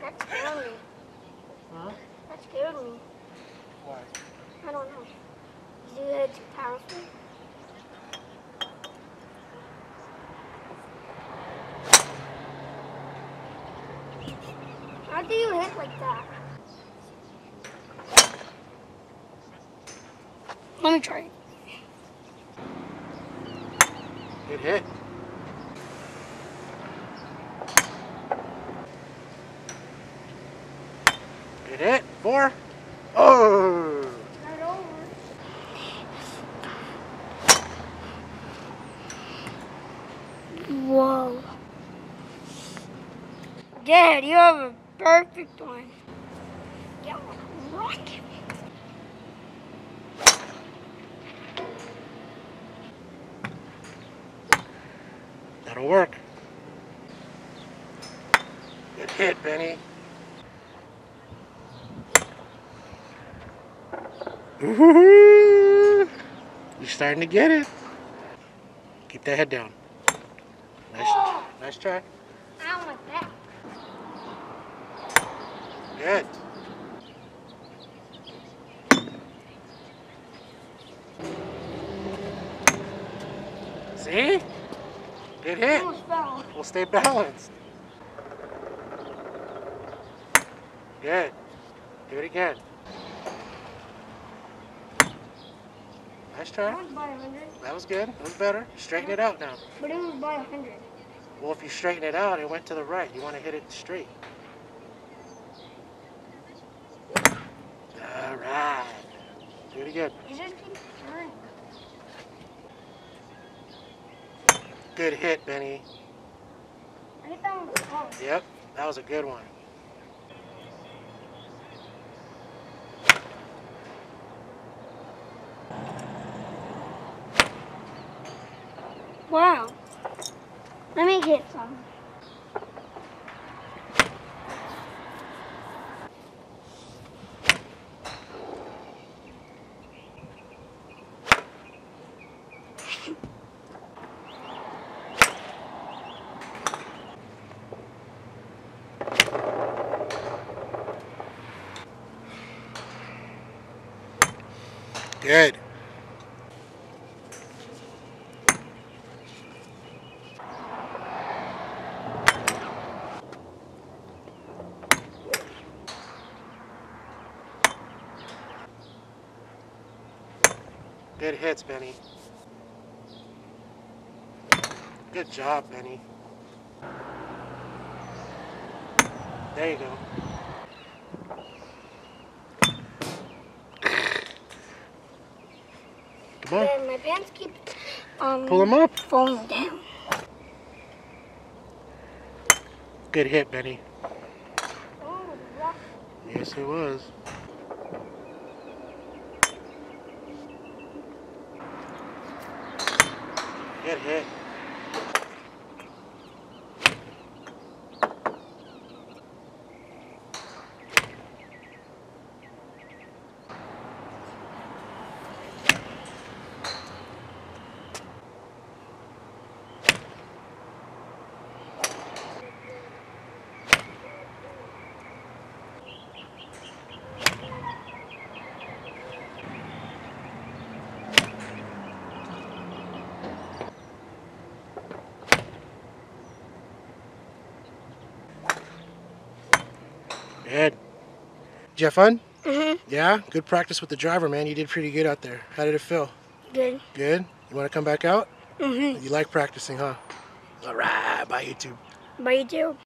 That scared me. Huh? That scared me. Why? I don't know. Is it too powerful? How do you hit like that? Let me try. It hit. Four. Oh! Whoa. Dad, you have a perfect one. Yeah, rock. That'll work. Good hit, Benny. You're starting to get it. Keep that head down. Nice, nice try. I don't like that. Good. See? Good hit. We'll stay balanced. Good. Do it again. Nice That try. was by 100, That was good. That was better. Straighten it out now. but it was by 100. Well, if you straighten it out, it went to the right. You want to hit it straight. All right. Do it again. It just keeps turning. Good hit, Benny. I think that one close. Yep, that was a good one. Wow. Let me get some. Good. Good hits, Benny. Good job, Benny. There you go. Come on, my pants keep um pull him up. falling down. Good hit, Benny. Oh. Yes, it was. Good hit. Good. Did you have fun? Mhm. Yeah? Good practice with the driver, man. You did pretty good out there. How did it feel? Good. Good? You want to come back out? Mm-hmm. You like practicing, huh? All right. Bye, YouTube. Bye, you too.